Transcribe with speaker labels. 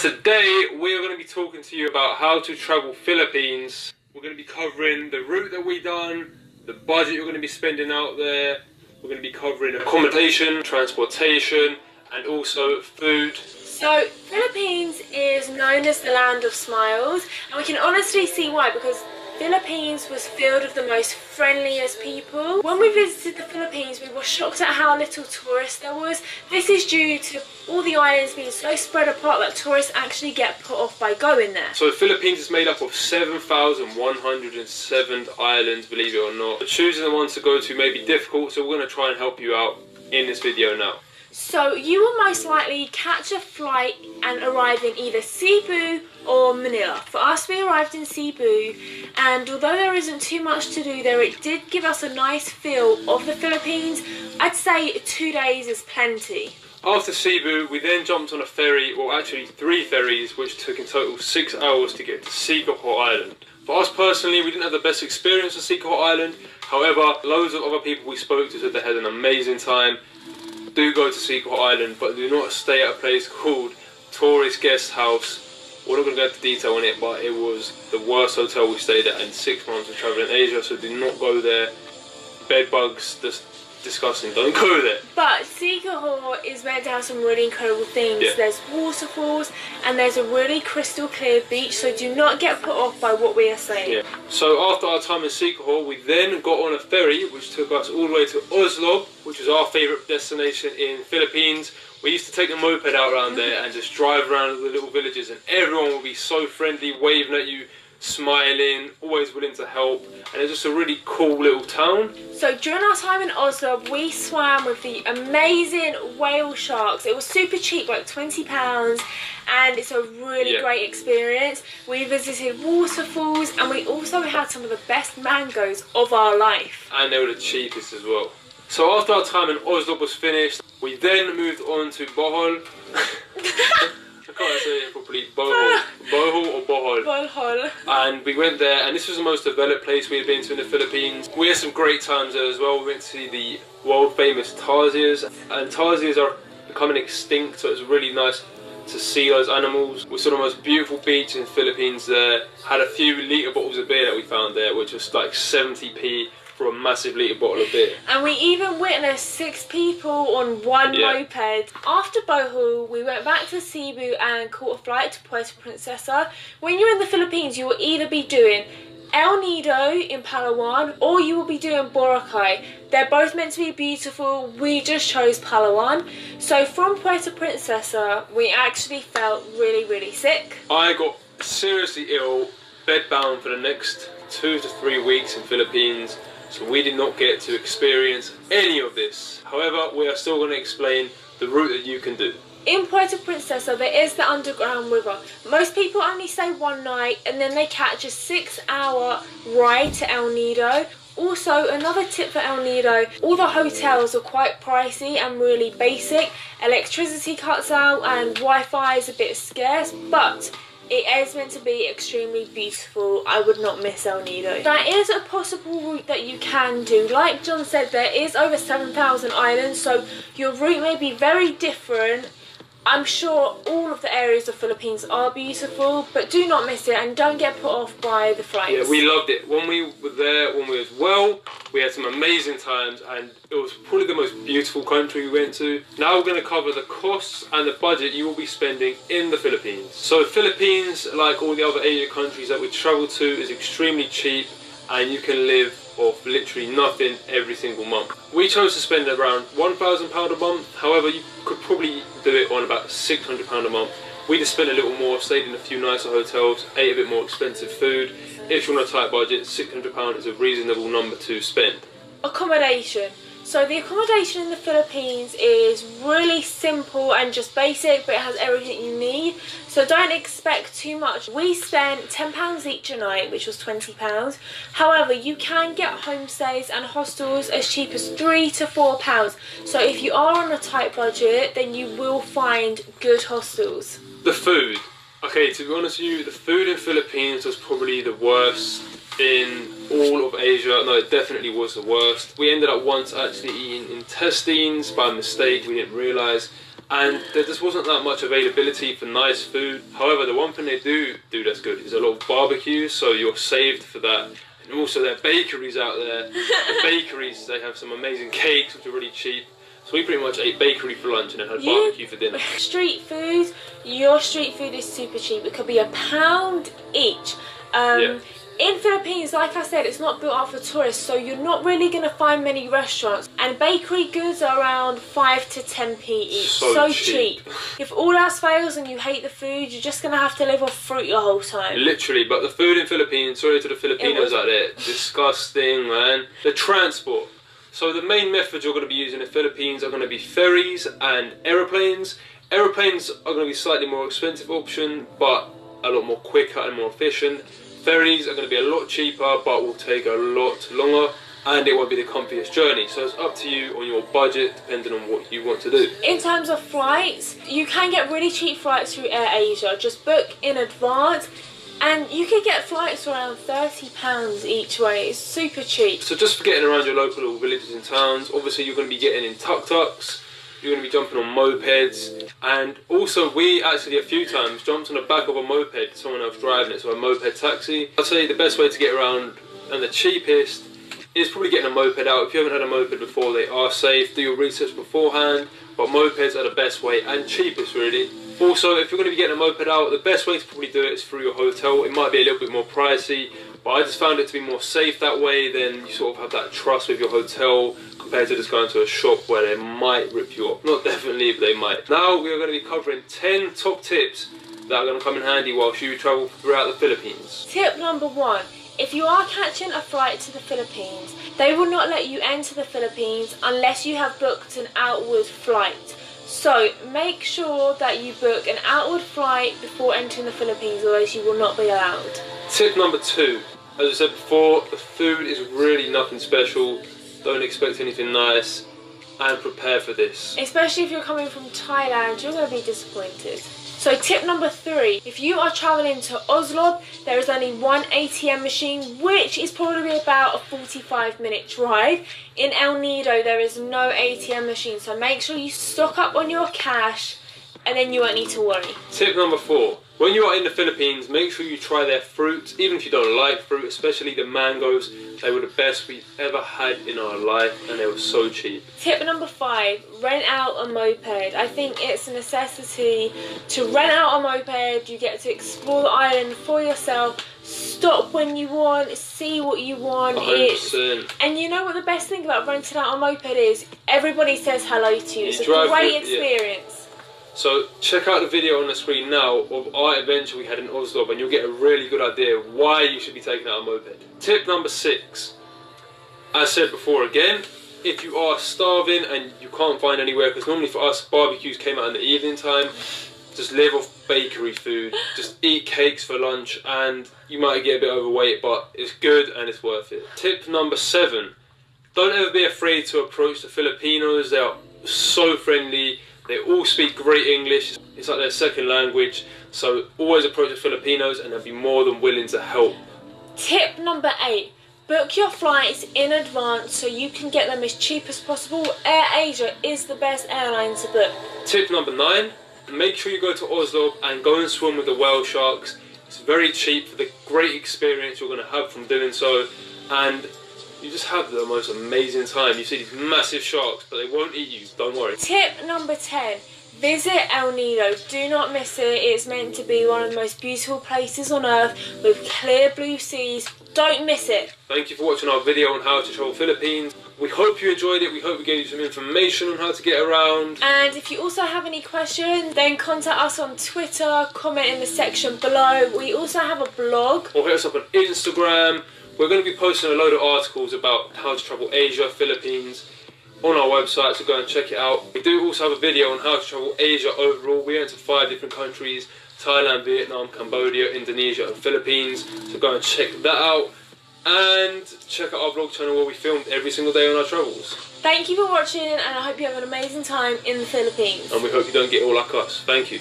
Speaker 1: Today we are going to be talking to you about how to travel Philippines. We're going to be covering the route that we done, the budget you're going to be spending out there. We're going to be covering accommodation, transportation, and also food.
Speaker 2: So, Philippines is known as the land of smiles, and we can honestly see why because Philippines was filled with the most friendliest people. When we visited the Philippines, we were shocked at how little tourists there was. This is due to all the islands being so spread apart that tourists actually get put off by going there.
Speaker 1: So the Philippines is made up of 7,107 islands, believe it or not. But choosing the ones to go to may be difficult, so we're going to try and help you out in this video now.
Speaker 2: So you will most likely catch a flight and arrive in either Cebu or Manila. For us, we arrived in Cebu, and although there isn't too much to do there, it did give us a nice feel of the Philippines. I'd say two days is plenty.
Speaker 1: After Cebu, we then jumped on a ferry, well actually three ferries, which took in total six hours to get to Siquijor Island. For us personally, we didn't have the best experience at Siquijor Island. However, loads of other people we spoke to said they had an amazing time do go to Siquijor Island, but do not stay at a place called Tourist Guest House. We're not going to go into detail on it, but it was the worst hotel we stayed at in six months of traveling in Asia, so do not go there. Bed bugs, just disgusting. Don't go there.
Speaker 2: But Siquijor is meant to have some really incredible things.
Speaker 1: Yeah.
Speaker 2: There's waterfalls and there's a really crystal clear beach, so do not get put off by what we are saying.
Speaker 1: Yeah. So after our time in Siquijor, we then got on a ferry, which took us all the way to Oslob, which is our favourite destination in Philippines. We used to take the moped out around there and just drive around the little villages, and everyone would be so friendly, waving at you, smiling, always willing to help, and it's just a really cool little town.
Speaker 2: So during our time in Oslob, we swam with the amazing whale sharks. It was super cheap, like twenty pounds, and it's a really
Speaker 1: Yeah.
Speaker 2: great experience. We visited waterfalls, and we also had some of the best mangoes of our life.
Speaker 1: and they were the cheapest as well. So after our time in Oslob was finished, we then moved on to Bohol. I can't say it properly. Bohol. Bohol or Bohol.
Speaker 2: Bohol.
Speaker 1: And we went there, and this was the most developed place we had been to in the Philippines. We had some great times there as well. We went to see the world famous tarsiers, and tarsiers are becoming extinct, so it's really nice to see those animals. We saw the most beautiful beach in the Philippines there. Had a few litre bottles of beer that we found there, which was like 70p for a massive litre bottle of beer.
Speaker 2: And we even witnessed six people on one
Speaker 1: Yeah.
Speaker 2: moped. After Bohol, we went back to Cebu and caught a flight to Puerto Princesa. When you're in the Philippines, you will either be doing El Nido in Palawan or you will be doing Boracay. They're both meant to be beautiful. We just chose Palawan. So from Puerto Princesa, we actually felt really, really sick.
Speaker 1: I got seriously ill, bedbound for the next two to three weeks in Philippines, so we did not get to experience any of this. However, we are still going to explain the route that you can do.
Speaker 2: In Puerto Princesa, there is the underground river. Most people only stay one night and then they catch a six hour ride to El Nido. Also, another tip for El Nido all the hotels are quite pricey and really basic. Electricity cuts out and Wi Fi is a bit scarce, but it is meant to be extremely beautiful. I would not miss El Nido. That is a possible route that you can do. Like John said, there is over 7,000 islands, so your route may be very different. I'm sure all of the areas of Philippines are beautiful, but do not miss it and don't get put off by the flights.
Speaker 1: Yeah, we loved it. When we were there, when we was well, we had some amazing times, and it was probably the most beautiful country we went to. Now we're going to cover the costs and the budget you will be spending in the Philippines. So Philippines, like all the other Asia countries that we travel to, is extremely cheap, and you can live off literally nothing every single month. We chose to spend around £1,000 a month. However, you could probably do it on about £600 a month. We just spent a little more, stayed in a few nicer hotels, ate a bit more expensive food. If you're on a tight budget, £600 is a reasonable number to spend.
Speaker 2: accommodation. So the accommodation in the Philippines is really simple and just basic, but it has everything you need. So don't expect too much. We spent £10 each a night, which was £20. However, you can get homestays and hostels as cheap as three to four pounds. So if you are on a tight budget, then you will find good hostels.
Speaker 1: The food. Okay, to be honest with you, the food in Philippines was probably the worst in all of Asia. No, it definitely was the worst. We ended up once actually eating intestines by mistake. We didn't realise. and there just wasn't that much availability for nice food. However, the one thing they do do that's good is a lot of barbecues, so you're saved for that. And also, there are bakeries out there. the bakeries they have some amazing cakes which are really cheap. So we pretty much ate bakery for lunch and then had
Speaker 2: You-
Speaker 1: barbecue for dinner.
Speaker 2: Street food, your street food is super cheap. It could be a pound each. Um,
Speaker 1: Yeah.
Speaker 2: In Philippines, like I said, it's not built up for tourists, so you're not really going to find many restaurants. And bakery goods are around 5 to 10p each.
Speaker 1: So
Speaker 2: cheap.
Speaker 1: cheap.
Speaker 2: If all else fails and you hate the food, you're just going to have to live off fruit your whole time.
Speaker 1: Literally, but the food in Philippines, sorry to the Filipinos out there, disgusting, man. The transport. So the main methods you're going to be using in the Philippines are going to be ferries and aeroplanes. Aeroplanes are going to be slightly more expensive option, but a lot more quicker and more efficient. Ferries are going to be a lot cheaper, but will take a lot longer, and it won't be the comfiest journey. So it's up to you on your budget, depending on what you want to do.
Speaker 2: In terms of flights, you can get really cheap flights through Air Asia. Just book in advance, and you can get flights around £30 each way. It's super cheap.
Speaker 1: So just for getting around your local villages and towns, obviously you're going to be getting in tuk-tuks, you're going to be jumping on mopeds, and also we actually a few times jumped on the back of a moped, someone else driving it, so a moped taxi. I'd say the best way to get around and the cheapest is probably getting a moped out. If you haven't had a moped before, they are safe. Do your research beforehand, but mopeds are the best way and cheapest really. Also, if you're going to be getting a moped out, the best way to probably do it is through your hotel. It might be a little bit more pricey, but I just found it to be more safe that way. Then you sort of have that trust with your hotel compared to just going to a shop where they might rip you off. Not definitely, but they might. Now we are going to be covering 10 top tips that are going to come in handy whilst you travel throughout the Philippines.
Speaker 2: Tip number one. If you are catching a flight to the Philippines, they will not let you enter the Philippines unless you have booked an outward flight. So make sure that you book an outward flight before entering the Philippines, otherwise you will not be allowed.
Speaker 1: Tip number two, as I said before, the food is really nothing special. Don't expect anything nice and prepare for this.
Speaker 2: Especially if you're coming from Thailand, you're going to be disappointed. So tip number three, if you are traveling to Oslob, there is only one ATM machine, which is probably about a 45 minute drive. In El Nido, there is no ATM machine, so make sure you stock up on your cash and then you won't need to worry.
Speaker 1: Tip number four. When you are in the Philippines, make sure you try their fruit, even if you don't like fruit, especially the mangoes. They were the best we've ever had in our life and they were so cheap.
Speaker 2: Tip number five, rent out a moped. I think it's a necessity to rent out a moped. You get to explore the island for yourself, stop when you want, see what you want. It's
Speaker 1: 100%.
Speaker 2: And you know what the best thing about renting out a moped is? Everybody says hello to you. It's
Speaker 1: You
Speaker 2: a great
Speaker 1: it, yeah. So check out the video on the screen now of our adventure we had in Oslob and you'll get a really good idea why you should be taking out a moped. Tip number six. As said before again, if you are starving and you can't find anywhere, because normally for us barbecues came out in the evening time, just live off bakery food, just eat cakes for lunch and you might get a bit overweight but it's good and it's worth it. Tip number seven. Don't ever be afraid to approach the Filipinos. They are so friendly. They all speak great English. It's like their second language. So always approach the Filipinos and they'll be more than willing to help.
Speaker 2: Tip number eight. Book your flights in advance so you can get them as cheap as possible. Air Asia is the best airline to book.
Speaker 1: Tip number nine. Make sure you go to Oslob and go and swim with the whale sharks. It's very cheap for the great experience you're going to have from doing so. And you just have the most amazing time. You see these massive sharks, but they won't eat you. Don't worry.
Speaker 2: Tip number 10. Visit El Nido. Do not miss it. It's meant to be one of the most beautiful places on earth with clear blue seas. Don't miss it.
Speaker 1: Thank you for watching our video on how to travel Philippines. We hope you enjoyed it. We hope we gave you some information on how to get around.
Speaker 2: And if you also have any questions, then contact us on Twitter, comment in the section below. We also have a blog.
Speaker 1: Or hit us up on Instagram. We're going to be posting a load of articles about how to travel Asia, Philippines on our website, so go and check it out. We do also have a video on how to travel Asia overall. We went to five different countries Thailand, Vietnam, Cambodia, Indonesia, and Philippines. So go and check that out. And check out our vlog channel where we filmed every single day on our travels.
Speaker 2: Thank you for watching, and I hope you have an amazing time in the Philippines.
Speaker 1: And we hope you don't get all like us. Thank you.